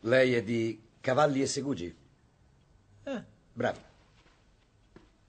Lei è di Cavalli e Segugi? Eh, Bravo.